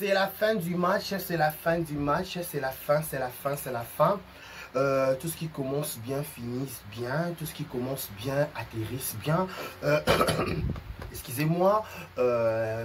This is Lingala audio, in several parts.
c'est la fin du match, c'est la fin du match, c'est la fin, c'est la fin, c'est la fin. Euh, tout ce qui commence bien finit bien, tout ce qui commence bien atterrisse bien. Euh, excusez-moi. Euh,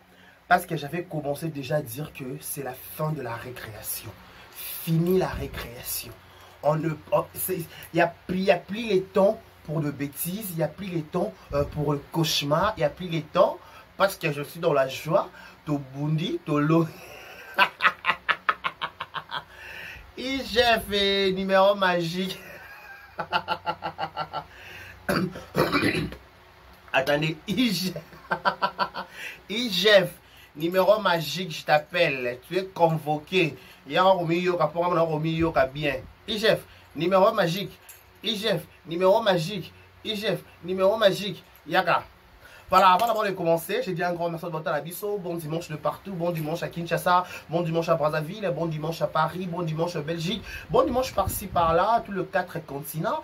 parce que j'avais commencé déjà à dire que c'est la fin de la récréation. Fini la récréation. On ne, il n'y a, y a plus les temps pour de bêtises, il n'y a plus les temps euh, pour un cauchemar, il n'y a plus les temps parce que je suis dans la joie. tout l'eau IGF et numéro magique. Attendez, IGF. numéro magique, je t'appelle. Tu es convoqué. bien. IGF, numéro magique. IGF, numéro magique. IGF, numéro magique. Yaka. Voilà, avant d'avoir de commencer, j'ai dit un grand merci à votre Abisso. Bon dimanche de partout, bon dimanche à Kinshasa, bon dimanche à Brazzaville, bon dimanche à Paris, bon dimanche à Belgique, bon dimanche par-ci par-là, tous le quatre continents.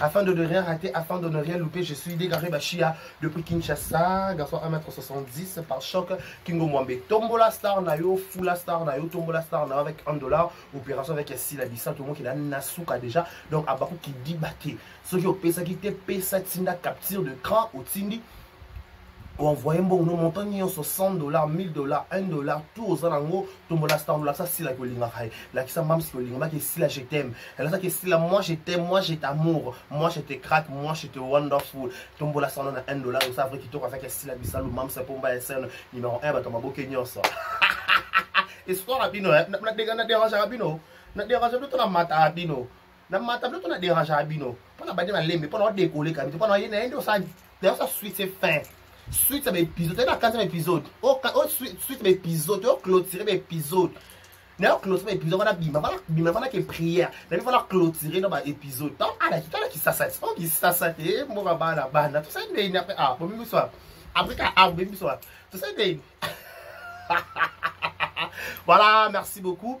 Afin de ne rien rater, afin de ne rien louper, je suis dégaré Bachia depuis Kinshasa, garçon 1m70 par choc, Kingo Mwambe, Tombola Star Nayo, Fula Star Nayo, Tombola Star Nayo avec 1 dollar, opération avec Sila Bissa, tout le monde qui a Nasuka déjà, donc Abakou qui dit baté, ceux qui ont pesaki te pesa tinda capture de cran au tindi, koenvoye mbongo no montant nyonso 100 dollar 1000 dollar 1 dollar tout oza nango tombola stango lakisa sila kolingaka ye lakisa mams kolingamaki esila je t'aime elazaki esila moi je t'aime moi je t'amour moi je te craque moi je te wonderful tombola stango na 1 dollar oza vrai kitoko azaki esila bisalu mams pomba ya scène numero 1 bato maboke nyonso espoir ya bino na derangeaka bino na derange bino to na mataka bino na mata bino to na derangea bino mpo na bande na lembe mpo na odekole kabisa mpo na ye na ye nde osala d'ailleurs sa suite c'est fin suite ya baepisode toyeba kanisa baepisode suite baepisode oyo clotire baepisode nayo clotire baepisode wana bima bima fana ke prière nabi fana clotire na baepisode to alaki tala kisasa o kisasa te mboka bana bana tosali ndeni apre a bomi biso wapi apre ka a bomi biso wapi tosali ndeni voilà merci beaucoup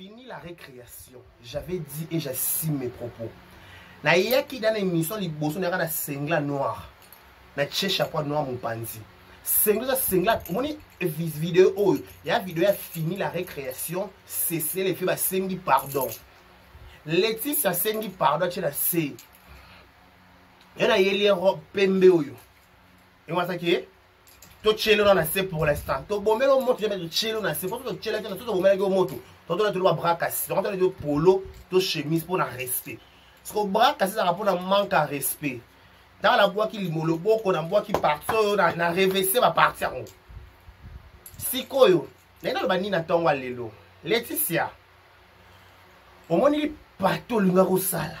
fini la récréation j'avais dit et j'assume mes propos nayaki dana émission liboso nayaka na sengla noir na tie chapeau noir mopanzi sengla eza sengla omoni video oyo ya video ya fini la récréation cesele efe basengi pardon letice asengi pardon atie na se ye nayeli yango pembe oyo emonasaki ye totyeli ona na se pour l'instant tobombeli o moto jamai totyeli ona na se po totyelaki ona so tobomelaki o moto totona toloba brakasi yango tolaki polo to chemise mpo na respect siko brakasi ezalaka mpo na manque ya respect ntango nabwaki limoloboko nabwaki parti oyo na revese baparti yango sikoyo naye naloba nini na ntongo ya lelo leticia omoni lipato olingaki osala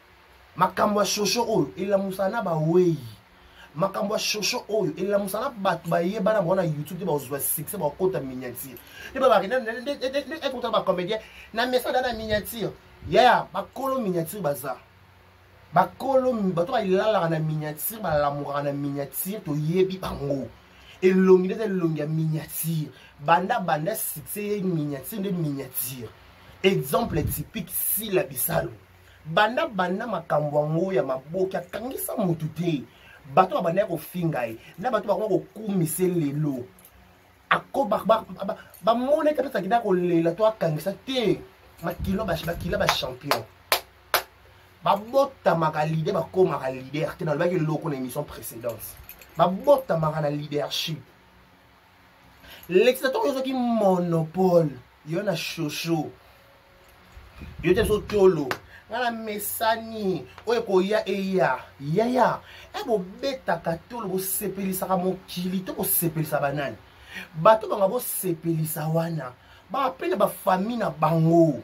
makambo ya shosho oyo elamusana na bawei makambo ya shosho oyo elamusa na bato bayeba na bango na youtube nde bazwa succès bakokota miniature nde babakekota bacomédien na mesa da na miniature yaya bakolo miniature baza bakolo bato balalaka na miniature balamukaka na miniature toyebi bango elongi nde eza elongi ya miniature banda banda succès ye miniature nde miniature exemple typique sila bisalu banda banda makambo yango ya maboki akangisa motu te bato babandaki kofinga ye na bato bakoma kokumise lelo bamona ete apesaki na kolela to akangisa te makilo bakila bachampion babotamaka lide bakomaka leader te nalobaki eloko na émission précédente babotamaka na leadership lekisa ntango ozwaki monopole yo na shosho yo te biso tolo ngai na mesani oyo ekoya eya yaya e bobetaka tolo bosepelisaka mokili to kosepelisa banani bato banga bosepelisa wana bapele bafamille na bango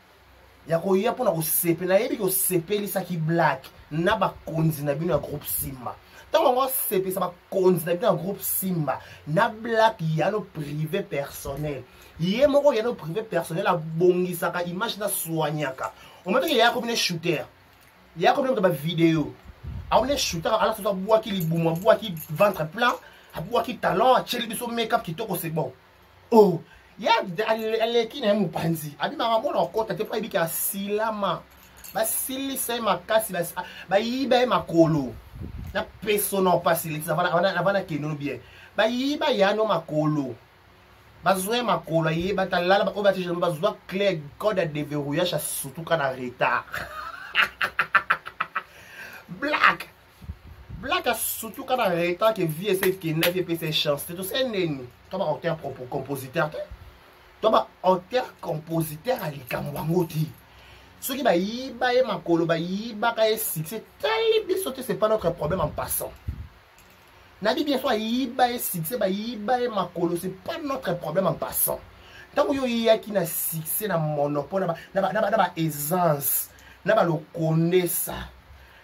ya koya mpo na kosepela nayebi ke osepelisaki black na bakonzi na bino ya groupe simba ntango yango asepelisa bakonzi na bino ya groupe simba na black yano privé personnel ye moko yano privé personnel abongisaka image na soignaka omataki yaya komi ne shooter yaya komi nemoto bavideo aone shootaka ala soso abwaki libumu abwaki ventre plat abwaki talent atyeli biso make up kitoko c'est bon oh ya aleki na ye mopanzi abimaka mpo na kokɔta te mpo ayebiki asilama basilisa ye makasi bayiba ye makolo na peso na opasi leki avana kenono bien bayiba yano makolo bazwa ye makolo aye batalala oyo batejama bazwa cle code ya deverrouillage asutuka na retard black blaka surtout kaka retard ke vie esi ekendaki epesa ye chance te tosali nini to ba auteur compositeur te to ba auteur compositeur ya likambo yango te soki bayiba ye makolo bayibaka ye succès tali biso te c'est pas notre problème en passant nabi biso ayiba ye succès bayiba ye makolo c'est pas notre problème en passant ntango yo oyaki na succès na monopole na baesence na balokonesa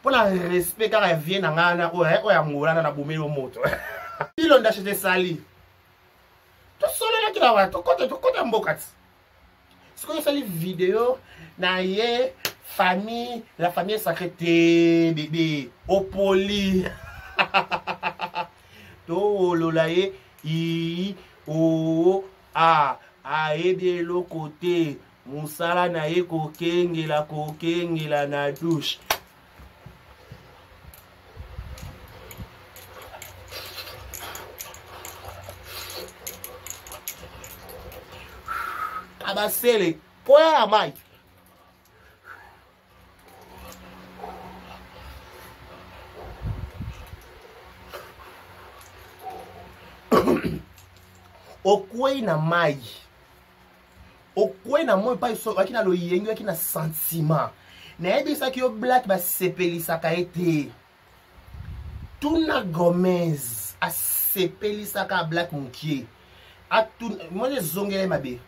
mpona respect kaka ya vie na ngai na oyo oyo angola na nabomeli yo moto ilo ndashe te sali tosololaki na wana tokota tokota mboka ti sikoyo osali video na ye famille la famille sacré te bebe opoli towolola ye ii oo a ayebi eloko te mosala na ye kokengela kokengela na douche abasele koya na mai okwei na mai okwei na moi epai soki na loyengi oyoki na sentiment nayebisaki yo black basepelisaka ye te tuna gomez asepelisaka ablak mokie moni ezongela ye mabe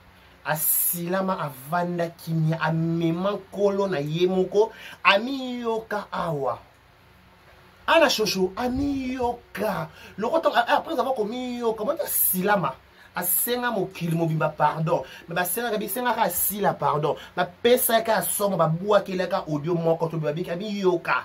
asilama avanda kimia amema nkolo na ye moko amiyoka awa ana shosho amiyoka lokota après avoir komiyoka moni asilama asenga mokili mobimba pardon me basengaka bisengaka asila pardon bapesaka ya somo babwakelaka audio moko to babiki amiyoka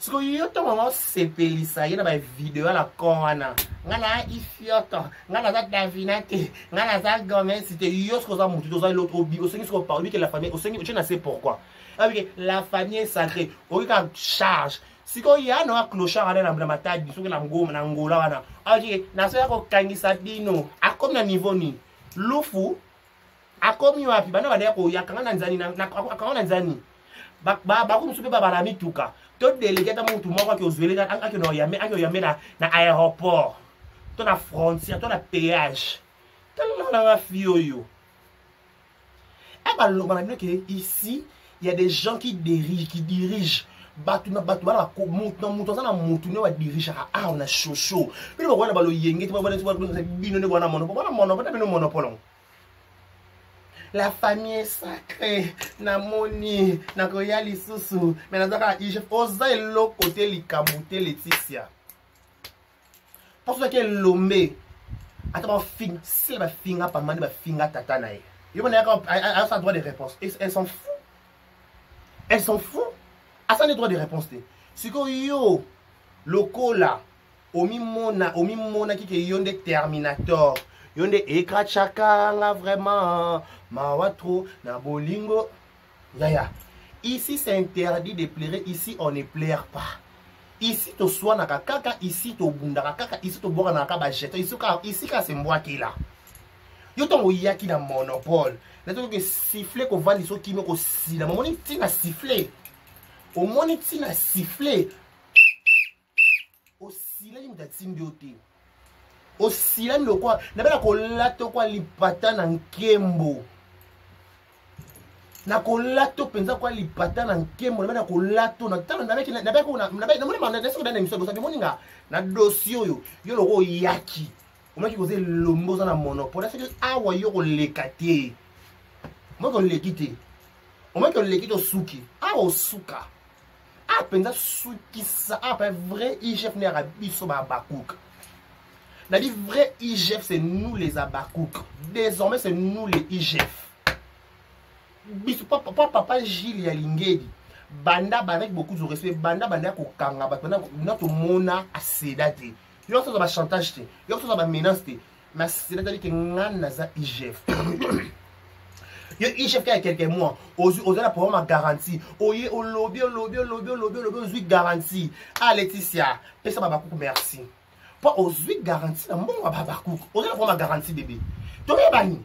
siko yo ntango yango osepelisa ye na bavideo na con wana ngai na ifioto ngai naza davina te ngai naza gomesi te yo soki oza motu te oza eloko obi osengi soki obike la famille osengi otie na se pourquoi abike la famille est sacré oki ka charge sikoyo ye ano aclochar wana na matadi soki na ngoma na ngola wana abike nasoya kokangisa bino akomi na niveau nini lufu akomi wapi bana bandaya koya akanga na nzani akanga na nzani bako mosusu mpe babala mituka to delege ata motu moko ake ozweli ake oyame ake oyame na na aéroport to na frontière to na péage talala nanga fi oyo e baloba na bino ke ici il y a des gens qui dirigent qui dirigent bato na bato bana moto na moto aza na moto nde badirigeaka awa na shosho bino bakoya na baloyenge te bino nde bwana monopo bwana monopo ta bino monopole yango la famille sacré namoni nakoya lisusu me nazaka igf oza eloko te likambo te leticia parce que elombe ata bafinga se bafinga pamba nde bafinga tata na ye yo mona yaka asa droit de réponse elle s'en fou elle s'en fou asa nde droit de réponse te sikoyo yo lokola omimona omimonaki ke yo nde terminator yo nde ekrachaka nga vraiment mawa tro na bolingo yaya ici c'est interdit de pleurer ici on ne pleure pas ici toswanaka kaka ici tobundaka kaka ici tobwakanaka kaka bajeto ici kaka ici kaka se mbwakela yo ntango oyaki na monopole natokoke sifle kovandisa okimi okosila omoni ntina sifle omoni ntina sifle osilaki moto atindi yo te osilani lokwa nabela kolata okwa lipata na nkembo na kolato mpenza kwa lipata na nkembo nabe na kolato na tala nabeki nabeki namoni manda nasi kodana emission bosa bimoni nga na dossier oyo yo loko oyaki omaki koza elombo oza na monopole aseki awa yo koleka te omaki oleki te omaki oleki te osuki awa osuka ah mpenza sukisa ah mpe vrai igf nde yaka biso bahabakouk na dit vrai igf c'est nous les habakouk désormais c'est nous les igf biso mpo papa gile ya lingedi banda avec beaucoup de respect banda banda ya kokanga bato banda tomona aseda te yo soza bachantage te yo soza bamenance te na silatali ke ngai naza igf yo igf kaka quelques mois ozwi oza na problème ya garantie oye olobi olobi olobi olobi olobi ozwi garantie a ah, leticia pesa babakuku merci mpo ozwi garantie na mbongo ya babakuku oza na problème ya garantie bebe toyebani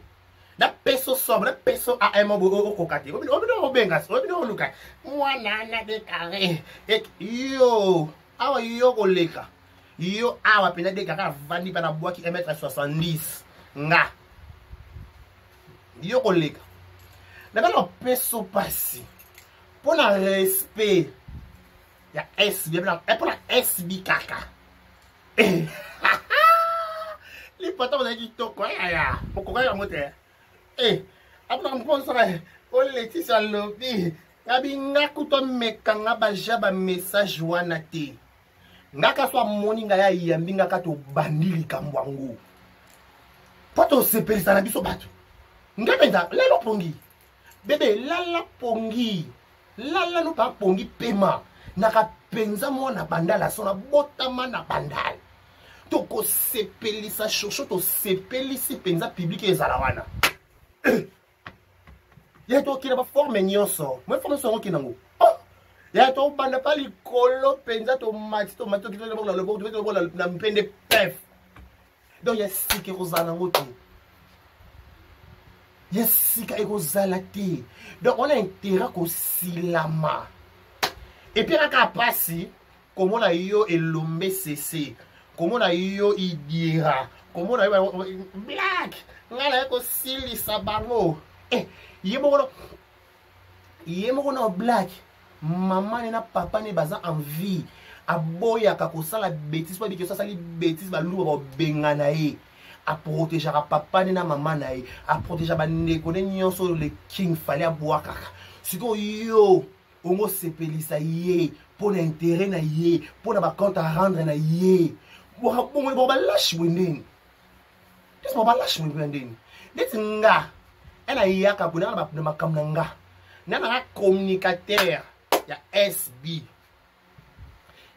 na peso somme na peso am okoka te obino obenga obino oluka mwana na dekare yo awa yo koleka yo awa mpe nabeka kaka vandi mpe nabwaki 1 mètre 70 nga yo koleka nabeka napeso mpasi mpo na respect ya sb mpo eh, na sb kaka eh. lipata ozali kitoko yaya eh, okokaki yango te aponaka mokomosaka oletisi alobi ngabi nga kutu amekanga baja bamessage wana te nga kasi amoni ngai ayambi nga kati obandi likambo yango mpo tosepelisa na biso bato nde mpenza lelo pongi bebe lala pongi lala no mpenza pongi pema naka mpenza mwana bandala so nabotama na bandala tokosepelisa shosho tosepelisi mpenza piblike ezala wana eh, ya tokende baforme nyonso moi forme nyonso yango okende yango oh! ya tobanda mpa likolo mpenza tomati tomati tokitolobona loboko toke tolobona na mpende pef donc ya sika ekozala nango te ya sika ekozala te donc wana intérêt kosilama epiaka kaka mpasi komona yo elombe sese komona yo idiera komona yo black ngai naye kosilisa bango eh, ye moko no ye moko no black mama ne na papa ne baza en vie aboyaka kosala betise babi kioso asali betise baluba babengana ye aprotegeaka papa ne na mama na ye aprotegea bandeko ne nyonso le king fali abwakaka sikoyo yo ongo sepelisa ye mpo na intérêt na ye mpo na bacompte à rendre na ye bongoli bango balashi boye ndeni ndeti bango balashi boye mpena ndeni ndeti nga ena eyaka boye nanga na makambo na nga na nanga communicateur ya sb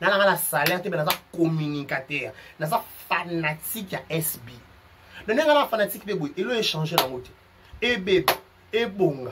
na nanga na salaire te mpe naza communicateur naza fanatique ya sb na ndenge na fanatique mpe boye elo echange nango te ebeba ebonga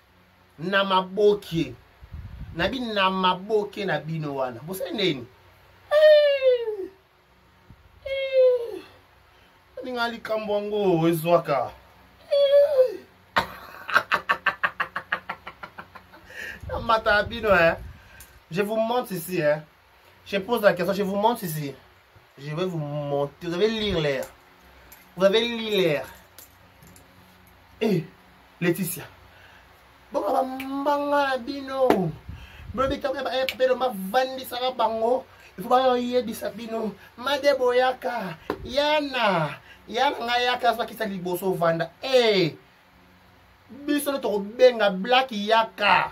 na mabokie na bino na maboke na bino wana bosali ndeni alinga likambo yango ezwaka namata na bino eh. je vous montre ici eh. Je pose la question, je vous montre ici. Je vais vous montrer. Vous avez lire l'air. Vous avez lire l'air. Eh, hey, Laetitia. Bon, bambanga bino. Bolobi tango ya baepelo mavandisaka bango. Il faut bayebisa bino. Made boyaka. Yana. Yana nga yaka azwakisa liboso vanda. Eh. Hey, biso nde tokobenga black yaka.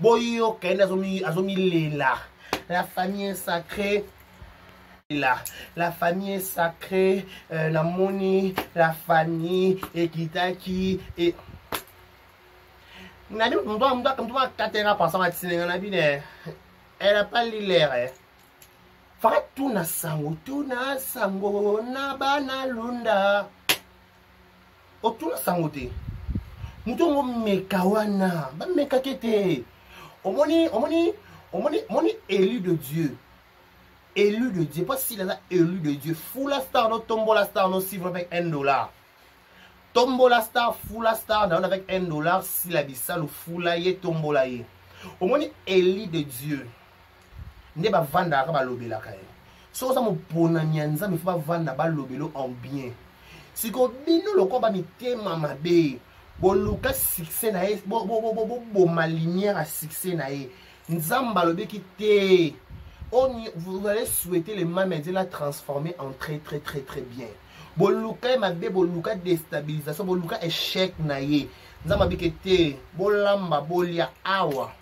boyoka ye nde azomilela la famille est sacrée la, la famille est sacrée euh, namoni la famille ekitaki e nabi moto akatela pasanga tisinenga na bino eh. elle a pas lilere faka tuna sango tuna sango na bana lunda otuna sango te moto yango meka wana bamekaki te omoni omoni omoni omoni élu de dieu élu de dieu mpo sila aza élu de dieu fula star no tombola star no suivre avec un dollar tombola star fula star na yo avec un dollar sila bisalu fula ye tombola ye omoni élu de dieu nde bavandaka balobelaka ye soki oza moponami ya nzambe fo bavanda balobelo en bien siko bino lokola bamitema mabe boluka succès na ye boboma lumière ya succès na ye nzambe alobeki te on, vous allez souhaiter le mal mais la transformer en très très très très bien boluka ye mabe boluka déstabilisation boluka échec na ye nzambe abike te bolamba bolia awa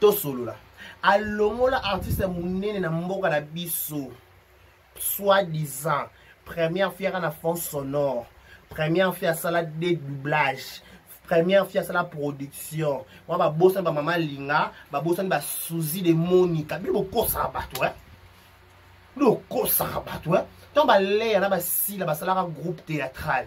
tosolola alongola artiste monene na mboka na biso soit disant première fille aka na fond sonore première fille asala de doublage première fille asala production mwa babosani bamama linga babosani basuzi de monika bino bokosaka bato e bino bokosaka bato e ntango baleya na basila basalaka groupe théâtrale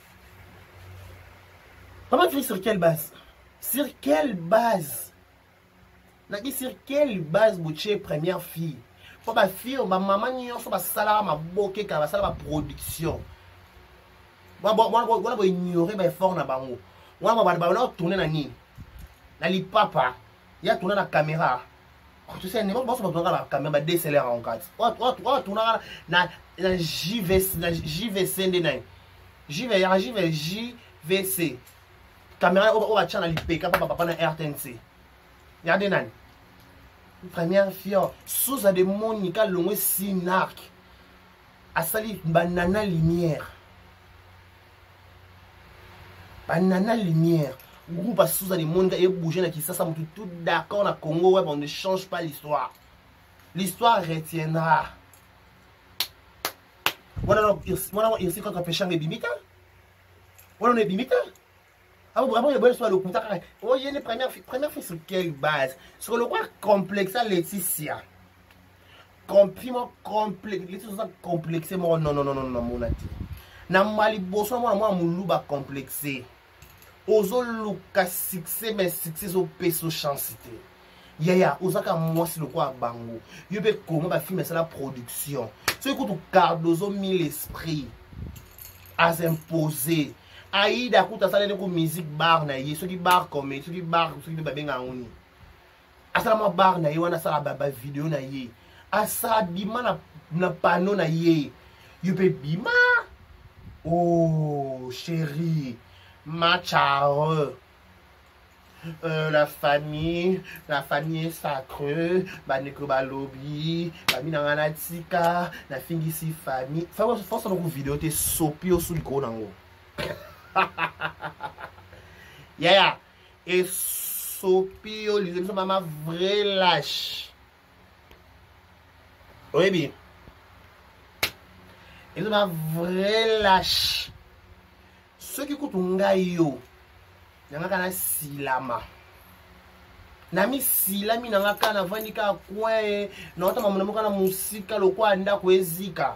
Papa Afrique sur quelle base Sur quelle base naki sur quelle base botie première fille mpo bafille bamama nyonso basalaka maboke kala basala baproduction wana boignore baeffort na bango wana bato balona kotourne na nini na lipapa ya tuna na camera tusene bango banso batunaka na camera ba dslr yango kati oyo atunaka na jvc nde naye jv yaka jv jvc camera oyo batya na lipeka papa papa na rtnc ya nde nani première fior suza de monica longwe sinark asali banana lumière banana lumière groupe ya suza le monde eye bouge na kisasa motu tout d'accord na congo web on ne change pas l'histoire l'histoire retiendra wana irsi kaka peshanga ebimi te wana na ebimi te aboyeswa lokuta kaka oye ne première fille sur quelle base soko lokola complexe ya laeticia compliment complexe leti oza complexe moko non non non non namona te na ma liboso namona mwana moluba complexe ozoluka succès mais succès ezopesa chance te yaya ozaka mwasi lokola bango yo mpe koma bafilme asala production soki kutu cardozo mille esprit as impose aida kutu asaleli ko musique bar na ye soki bar comedi soki bar soki nde babenga yango nini asala mwa bar na ye wana asala bavideo na ye asala bima na, na pano na ye yo mpe bima o oh, chéri machare Euh, la famille la famille est sacreux bandeko balobi bami na ngai natika nafingisi famille force na video te sopi osu likolo nango yaya yeah, yeah. esopi yo lizo biso mama vrai lâche oyebi ezo ba vrai lâche soki kutu ngai yo nangaka na silama namisilami na nga kaka navandi kaka kwe naotama mona moka na mosika lokola ndako ezika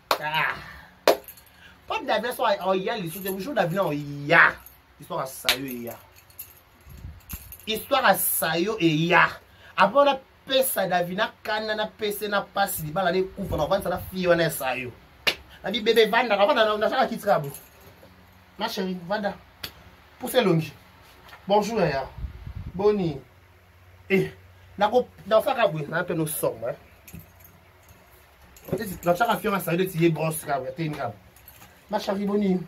Ah. Comme Davina soit en ya les choses, bonjour Davina en ya. Histoire à Sayo et ya. Histoire à Sayo et ya. Après on a pesa Davina kana na pese na pasi libala ne kufa na vansa na fille wana Sayo. Na bi bébé vanda na vanda na sala kitira bu. Ma chérie vanda. Pousse longi. Bonjour ya. Boni. Eh, nako nafaka bwe na pe no soma. Eh. natiaka fianga sali neti ye brosse kaka te ngaba bashaki boni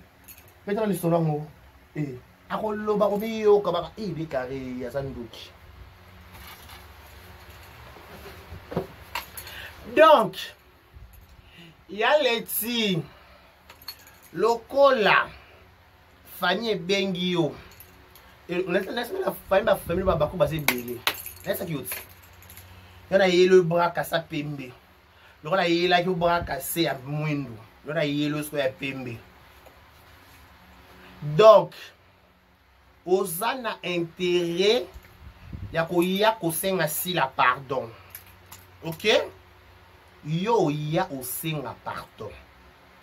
betala lisolo yango eh, akoloba komiyoka baka e eh, bikare aza ndoki donc ya leti lokola fani ebengi yo fani bafamili babako baza ebele nayesaki yo ti yo nayeli oyo brakasa pembe loko nayelaki yo brakase ya mwindu yo nayeli oyo soko ya pembe donc oza na intérêt ya koya kosenga sila pardon ok yo oya osenga pardon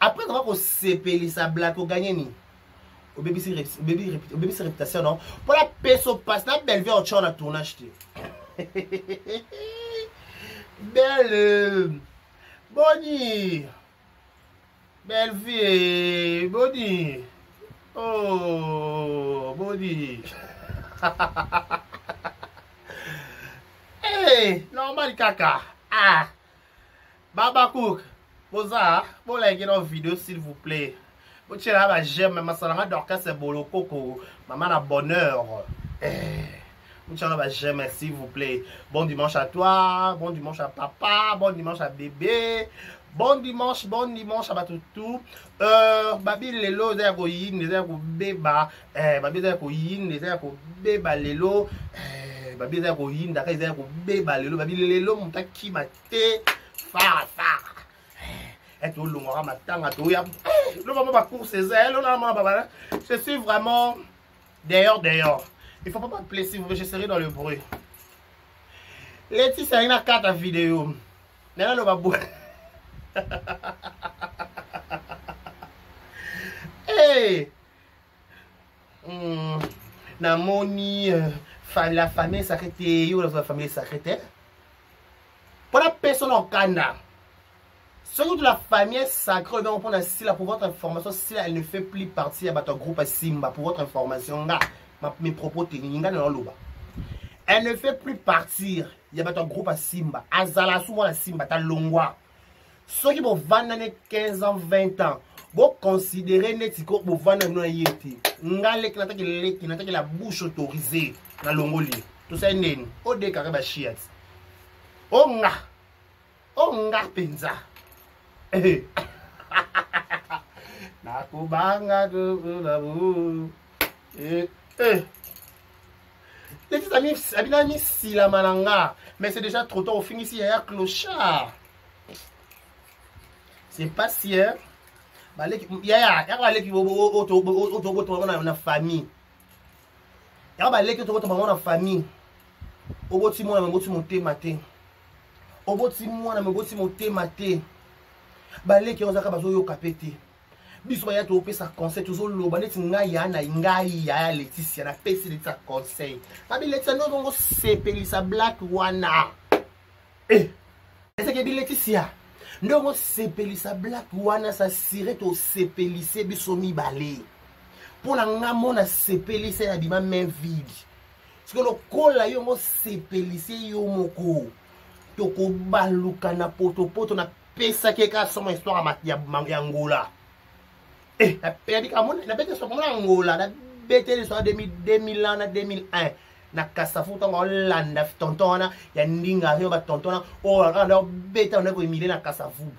après kaka kosepelisa blak oganye nini obebisi reputation no mpo na peso mpasi na belvie otyo na tournage te belle boni belvie boni oh boni hey, eh, normal kaka ah Babakouk, boza, bo like na vidéo s'il vous plaît. Bo tchela ba j'aime masala nga Dorcas bolo koko, maman na bonheur. Eh. Bo tchela ba j'aime s'il vous plaît. Bon dimanche à toi, bon dimanche à papa, bon dimanche à bébé. Bon dimanche, bon dimanche à bato tout. Euh, babi lelo eza ya koyinda eza ya kobeba eh, babi eza ya koyinda eza ya kobeba lelo eh, babi eza ya koyinda ka eza ya kobeba lelo babi lelo moto akima te te fara fara ete eh, olongwaka matanga toya eh, loba mwa bacourse eza eh, elona mwa babana je suis vraiment dehors dehors il faut pas m'appeler si vous je serai dans le bruit leti sangi na kata video nde naloba bo hey, Hmm, namoni euh, la famille sacré te yo olazwa famille sacré te mpo napesa na okanda soki to la famille sacré oyo bango mpo na sila pour votre information sila elle ne fait plus partie ya bato ya groupe simba pour votre information nga mes propos te ninga na oloba elle ne fait plus partir ya bato ya groupe ya simba azala asumo na simba talongwa soki bovanda ne 15 ans 20 ans boconsidere neti ko bovanda bino na ye te nga leki nataki leki nataki la bouche autorisée na longoli tosali ndeni odekaka bashiat o nga o nga mpenza eh. nakobanga kokolabo eh, eh. Leti abina misila malanga. Mais c'est déjà trop tard. Ofingisi yaya clochard. C'est pas si hein. Baleki yaya yako aleki bobo oto oto oto na na famille. Yako baleki oto oto na famille. Oboti mwana moboti motema te. Oboti mwana moboti motema te. Baleki ozaka bazoyoka pe te. biso baya topesa conseil tozoloba neti ngai ya na ngai ya ya leticia napesi leticia conseil abi leticia nde ozongo sepelisa black wana eh, ezaki ebi leticia nde okosepelisa black wana sasire tosepelise biso mibale mpo na nga mo nasepelisa ya bima main vide sikoyo lokola yo ngosepelise yo moko tokobalukana potopoto na pesa ke ka soma histoire ya ya ngola eh nabi ka mona nabete so mona ngola na bete so 2000 na 2001 na kasafu ntango olanda tonton wana ya ndinga yo batonton wana oyo alanda obeta wana koemile na kasavu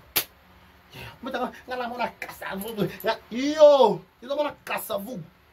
betaka nga namona kasavu yo ezomona kasavu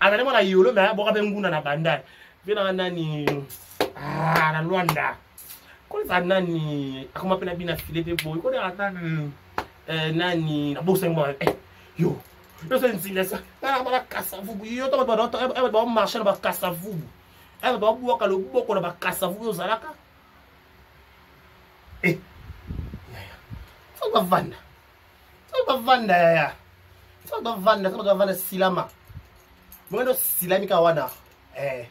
azali mwana yolo me aboka mpe nguna na bandal mpe na nani ah, na lwanda koleka nani akoma mpe na bina file mpe boye koleka nani eh, nani nabosani mwana eh, yo yoso nzinga sa tala bana kasavubu yo to bamarche na bakasavubu ebe babwaka loboko na bakasavubu yo ozalaka eh, yaya fo bavanda soki bavanda yaya soki bavanda soki bavanda silama mongendo silami kaka wana eh,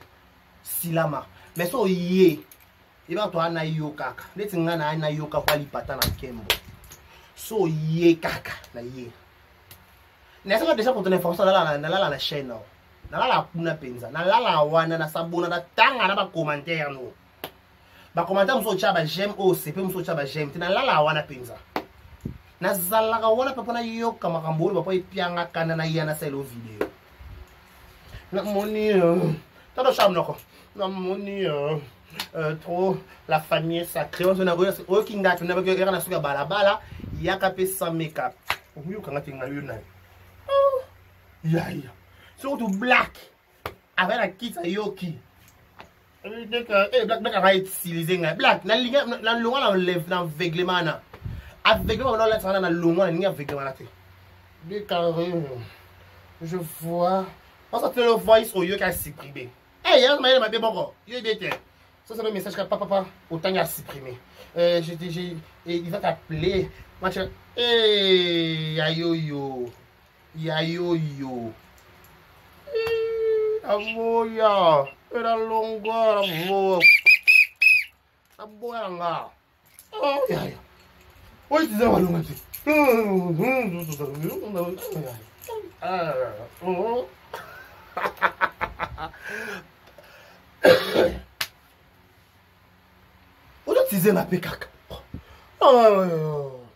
silama mais so oye yeba to ana yo kaka neti ngai na ana yo kaka alipata na nkembo so oye kaka na ye nasaka deja poto na information nalala na chaîne nalala kuna mpenza nalala wana nasabona natanga na bacommentaire no bakomata mosusu otya ba j'aime oyo sepe mosusu otya ba j'aime te nalalaka wana mpenza nazalaka wana mpe mpo nayoka makambo oyo bapa epianga kanda na ya nasala o video namoni euh, tata sha monoko namoni euh, euh, trop la famille sacré oyoki ngati nabakiyoka na suki ya balabala yaka mpe sans makeup okuyokanga te ngayo nayo yaya soki tu black aza na kiti ayoki black eh, aza utilize ngai black nalongwa na aveglemana aveglemana wana olati wana nalongwa na ndenge aveglemana te je vois osa tele voice oyoki asupprime ey yango mayele mabe moko yoyebi ete sosa no message ka papapa otangi asupprime eh, il va t'appeler match eh, ya yoyo ya yoyo aboya era longwa aboya aboya nga oh, yaya oyo tiza balonga te ozo tize nga mpe kaka oh, oh,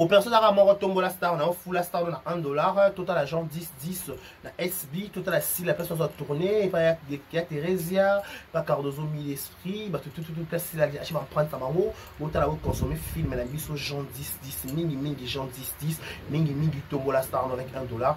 operation ezalaka moko tombola star na yo fula star na 1 dollar totala genre 10 10 na sb totala sila place azwa tourne epa ya theresia ba cardozo mille esprit bato tututu place sila ache baemprunte na bango botala boconsomme film na biso genre 10 10 mingi mingi genre 10 10 mingi mingi tombola star na avec 1 dollar